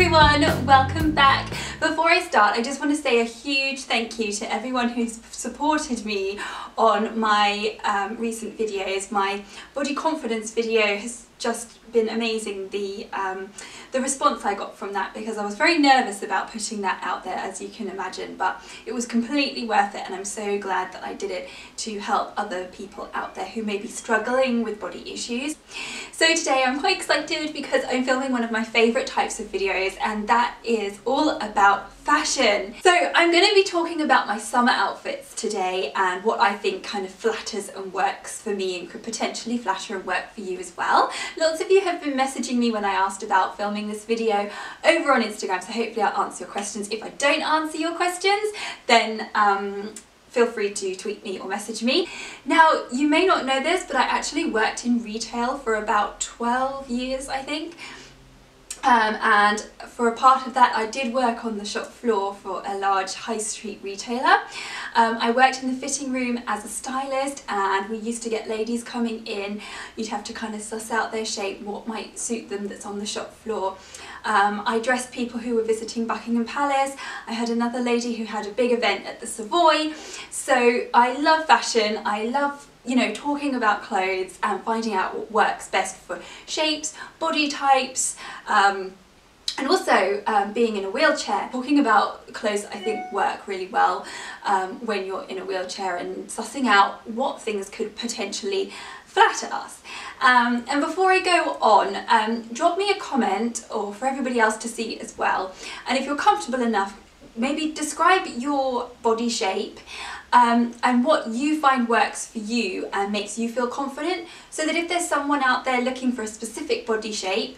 everyone, welcome back. Before I start, I just want to say a huge thank you to everyone who's supported me on my um, recent videos. My body confidence video has just been amazing the um, the response I got from that because I was very nervous about putting that out there as you can imagine but it was completely worth it and I'm so glad that I did it to help other people out there who may be struggling with body issues. So today I'm quite excited because I'm filming one of my favourite types of videos and that is all about fashion. So I'm going to be talking about my summer outfits today and what I think kind of flatters and works for me and could potentially flatter and work for you as well. Lots of you have been messaging me when I asked about filming this video over on Instagram so hopefully I'll answer your questions. If I don't answer your questions then um, feel free to tweet me or message me. Now, you may not know this, but I actually worked in retail for about 12 years, I think. Um, and for a part of that I did work on the shop floor for a large high street retailer. Um, I worked in the fitting room as a stylist and we used to get ladies coming in, you'd have to kind of suss out their shape, what might suit them that's on the shop floor. Um, I dressed people who were visiting Buckingham Palace, I had another lady who had a big event at the Savoy, so I love fashion, I love you know, talking about clothes and finding out what works best for shapes, body types, um, and also um, being in a wheelchair, talking about clothes I think work really well um, when you're in a wheelchair and sussing out what things could potentially flatter us. Um, and before I go on, um, drop me a comment or for everybody else to see as well. And if you're comfortable enough, maybe describe your body shape um, and what you find works for you and makes you feel confident so that if there's someone out there looking for a specific body shape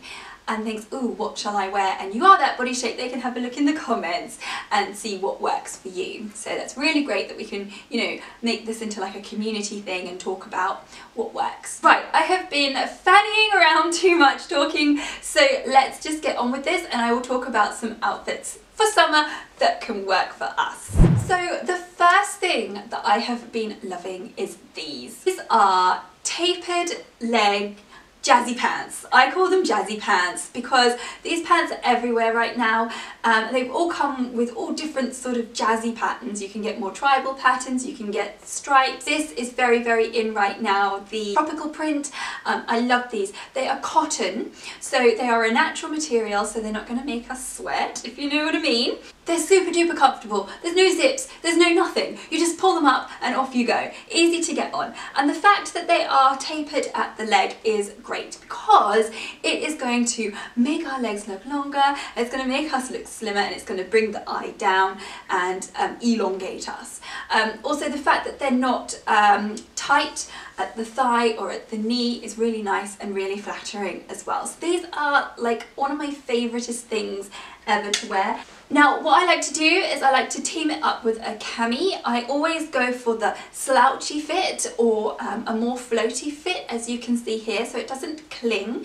and thinks, ooh, what shall I wear? And you are that body shape, they can have a look in the comments and see what works for you. So that's really great that we can, you know, make this into like a community thing and talk about what works. Right, I have been fannying around too much talking, so let's just get on with this and I will talk about some outfits for summer that can work for us. So the first thing that I have been loving is these. These are tapered leg jazzy pants. I call them jazzy pants because these pants are everywhere right now. Um, they've all come with all different sort of jazzy patterns. You can get more tribal patterns, you can get stripes. This is very, very in right now, the tropical print. Um, I love these. They are cotton, so they are a natural material, so they're not going to make us sweat, if you know what I mean. They're super duper comfortable. There's no zips, there's no nothing. You just pull them up and off you go. Easy to get on. And the fact that they are tapered at the leg is great because it is going to make our legs look longer, it's going to make us look slimmer and it's going to bring the eye down and um, elongate us. Um, also the fact that they're not um, tight at the thigh or at the knee is really nice and really flattering as well. So these are like one of my favouriteest things ever to wear. Now what I like to do is I like to team it up with a cami. I always go for the slouchy fit or um, a more floaty fit as you can see here so it doesn't cling.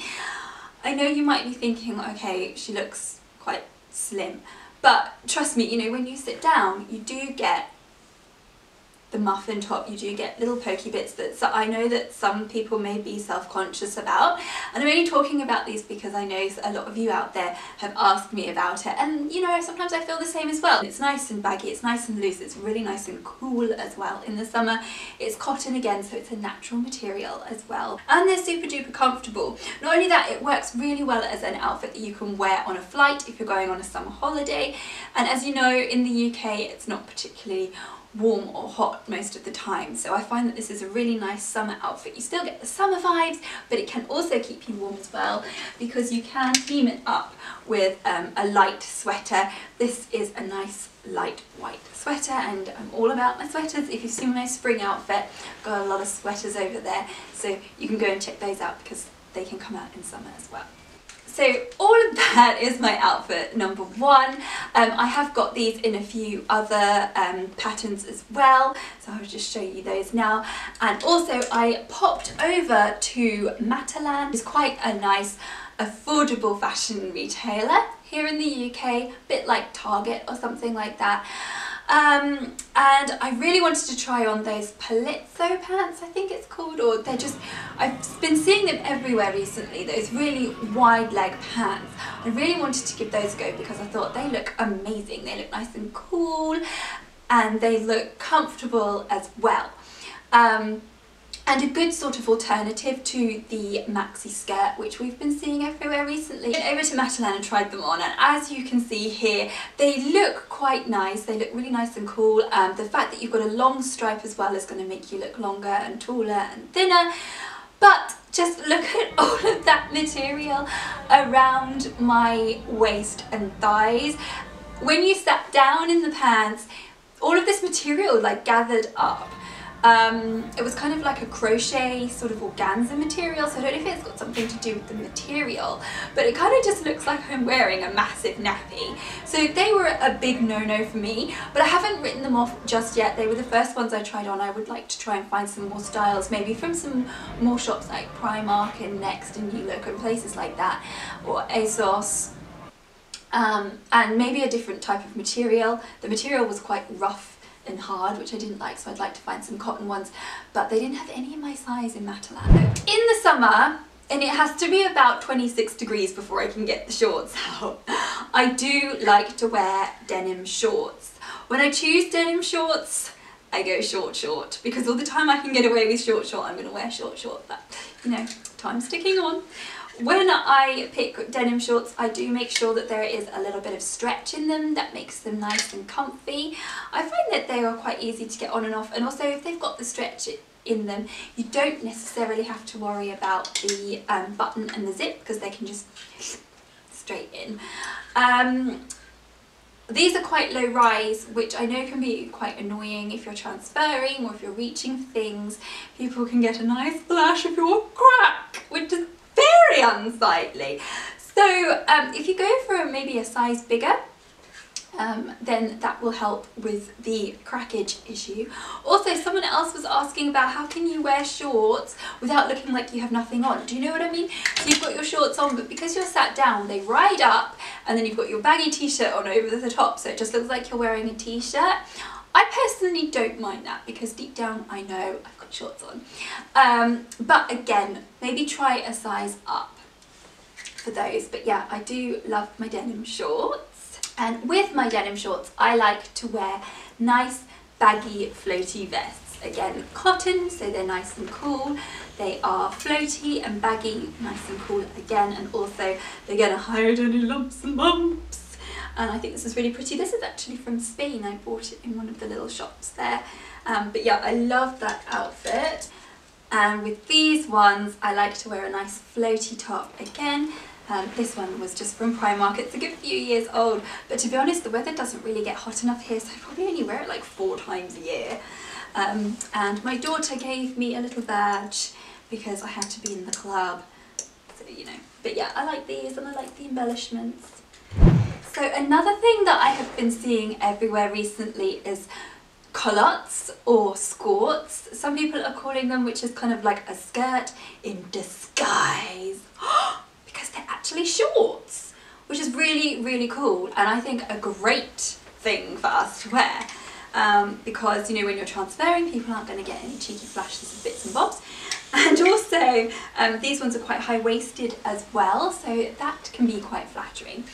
I know you might be thinking okay she looks quite slim but trust me you know when you sit down you do get the muffin top you do get little pokey bits that so I know that some people may be self-conscious about and I'm only talking about these because I know a lot of you out there have asked me about it and you know sometimes I feel the same as well. It's nice and baggy, it's nice and loose, it's really nice and cool as well in the summer. It's cotton again so it's a natural material as well and they're super duper comfortable. Not only that it works really well as an outfit that you can wear on a flight if you're going on a summer holiday and as you know in the UK it's not particularly warm or hot most of the time so I find that this is a really nice summer outfit. You still get the summer vibes but it can also keep you warm as well because you can team it up with um, a light sweater. This is a nice light white sweater and I'm all about my sweaters. If you've seen my spring outfit, I've got a lot of sweaters over there so you can go and check those out because they can come out in summer as well. So all of that is my outfit number one. Um, I have got these in a few other um, patterns as well, so I'll just show you those now. And also I popped over to Matalan, it's quite a nice affordable fashion retailer here in the UK, a bit like Target or something like that. Um, and I really wanted to try on those Palazzo pants, I think it's called, or they're just, I've been seeing them everywhere recently, those really wide leg pants. I really wanted to give those a go because I thought they look amazing. They look nice and cool and they look comfortable as well. Um, and a good sort of alternative to the maxi skirt which we've been seeing everywhere recently. Went over to Matalan and tried them on and as you can see here they look quite nice, they look really nice and cool. Um, the fact that you've got a long stripe as well is going to make you look longer and taller and thinner but just look at all of that material around my waist and thighs. When you sat down in the pants all of this material like gathered up um, it was kind of like a crochet sort of organza material, so I don't know if it's got something to do with the material, but it kind of just looks like I'm wearing a massive nappy. So they were a big no-no for me, but I haven't written them off just yet. They were the first ones I tried on. I would like to try and find some more styles, maybe from some more shops like Primark and Next and New Look and places like that, or ASOS. Um, and maybe a different type of material. The material was quite rough and hard, which I didn't like, so I'd like to find some cotton ones, but they didn't have any in my size in Matalan. In the summer, and it has to be about 26 degrees before I can get the shorts out, I do like to wear denim shorts. When I choose denim shorts, I go short short because all the time I can get away with short short, I'm going to wear short short, but you know, time's ticking on. When I pick denim shorts, I do make sure that there is a little bit of stretch in them that makes them nice and comfy. I find that they are quite easy to get on and off and also if they've got the stretch in them, you don't necessarily have to worry about the um, button and the zip because they can just straight in. Um, these are quite low rise, which I know can be quite annoying if you're transferring or if you're reaching for things. People can get a nice flash of your crack, which is very unsightly. So um, if you go for maybe a size bigger, um, then that will help with the crackage issue. Also, someone else was asking about how can you wear shorts without looking like you have nothing on. Do you know what I mean? So you've got your shorts on, but because you're sat down, they ride up, and then you've got your baggy t-shirt on over the top, so it just looks like you're wearing a t-shirt. I personally don't mind that because deep down I know I've got shorts on. Um, but again, maybe try a size up for those. But yeah, I do love my denim shorts. And with my denim shorts, I like to wear nice baggy floaty vests. Again, cotton, so they're nice and cool. They are floaty and baggy, nice and cool again, and also they're gonna hide any lumps and bumps. And I think this is really pretty. This is actually from Spain. I bought it in one of the little shops there. Um, but yeah, I love that outfit. And with these ones, I like to wear a nice floaty top again. Um, this one was just from Primark. It's a good few years old, but to be honest, the weather doesn't really get hot enough here, so I probably only wear it like four times a year. Um, and my daughter gave me a little badge because I had to be in the club. So, you know, but yeah, I like these and I like the embellishments. So another thing that I have been seeing everywhere recently is culottes or skorts. Some people are calling them, which is kind of like a skirt in disguise because they're actually shorts, which is really, really cool. And I think a great thing for us to wear. Um, because you know when you're transferring people aren't going to get any cheeky flashes of bits and bobs and also um, these ones are quite high-waisted as well so that can be quite flattering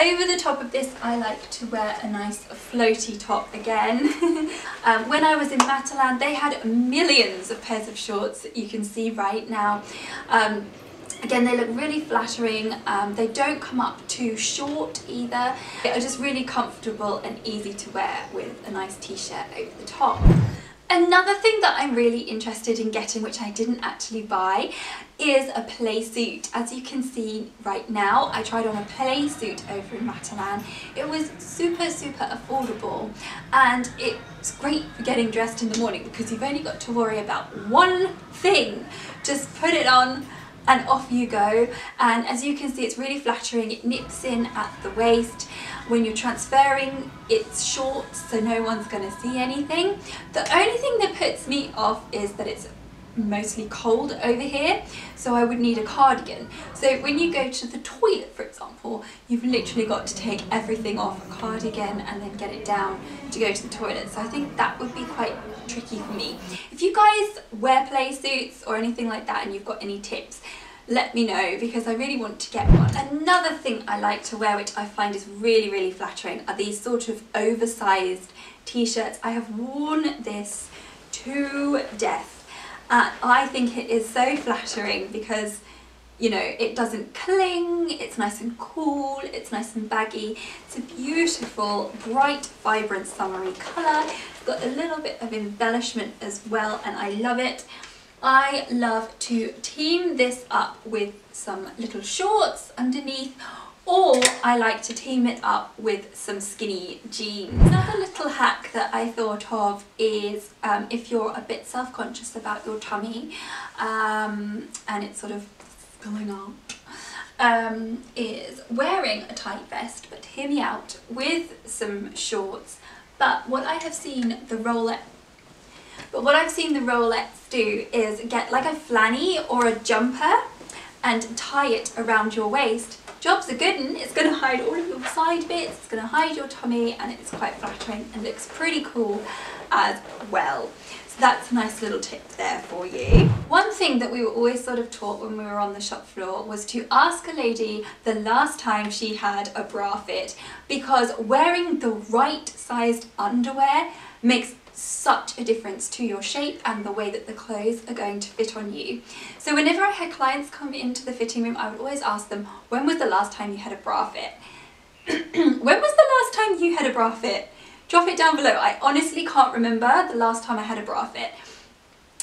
over the top of this I like to wear a nice floaty top again. um, when I was in Matalan they had millions of pairs of shorts that you can see right now. Um, Again, they look really flattering. Um, they don't come up too short either. They are just really comfortable and easy to wear with a nice t-shirt over the top. Another thing that I'm really interested in getting, which I didn't actually buy, is a play suit. As you can see right now, I tried on a play suit over in Matalan. It was super, super affordable and it's great for getting dressed in the morning because you've only got to worry about one thing. Just put it on, and off you go. And as you can see it's really flattering. It nips in at the waist. When you're transferring it's short so no one's going to see anything. The only thing that puts me off is that it's mostly cold over here so I would need a cardigan. So when you go to the toilet for example you've literally got to take everything off a cardigan and then get it down to go to the toilet so I think that would be quite tricky for me. If you guys wear play suits or anything like that and you've got any tips let me know because I really want to get one. Another thing I like to wear which I find is really really flattering are these sort of oversized t-shirts. I have worn this to death and I think it is so flattering because you know it doesn't cling it's nice and cool it's nice and baggy. It's a beautiful bright vibrant summery colour. It's got a little bit of embellishment as well and I love it I love to team this up with some little shorts underneath or I like to team it up with some skinny jeans. Another little hack that I thought of is um, if you're a bit self-conscious about your tummy um, and it's sort of filling out um, is wearing a tight vest but hear me out with some shorts but what I have seen the Rolex but what I've seen the Rollettes do is get like a flanny or a jumper and tie it around your waist. Job's a good one. It's going to hide all of your side bits, it's going to hide your tummy and it's quite flattering and looks pretty cool as well. So that's a nice little tip there for you. One thing that we were always sort of taught when we were on the shop floor was to ask a lady the last time she had a bra fit because wearing the right sized underwear makes such a difference to your shape and the way that the clothes are going to fit on you. So whenever I had clients come into the fitting room, I would always ask them, when was the last time you had a bra fit? when was the last time you had a bra fit? Drop it down below. I honestly can't remember the last time I had a bra fit.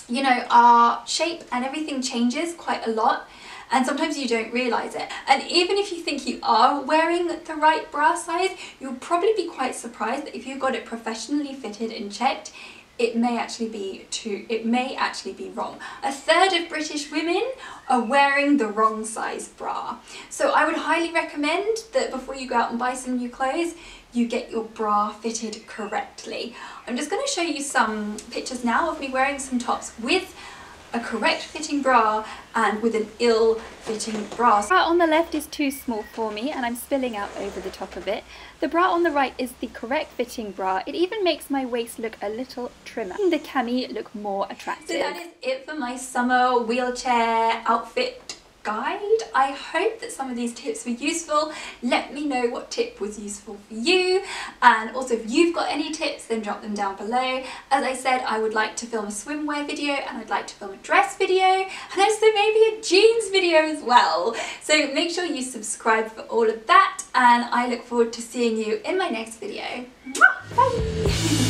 You know, our shape and everything changes quite a lot and sometimes you don't realise it. And even if you think you are wearing the right bra size, you'll probably be quite surprised that if you got it professionally fitted and checked, it may actually be too, it may actually be wrong. A third of British women are wearing the wrong size bra. So I would highly recommend that before you go out and buy some new clothes, you get your bra fitted correctly. I'm just going to show you some pictures now of me wearing some tops with a correct fitting bra and with an ill fitting bra. The bra on the left is too small for me and I'm spilling out over the top of it. The bra on the right is the correct fitting bra. It even makes my waist look a little trimmer. The cami look more attractive. So that is it for my summer wheelchair outfit guide. I hope that some of these tips were useful. Let me know what tip was useful for you and also if you've got any tips then drop them down below. As I said I would like to film a swimwear video and I'd like to film a dress video and also maybe a jeans video as well. So make sure you subscribe for all of that and I look forward to seeing you in my next video. Bye!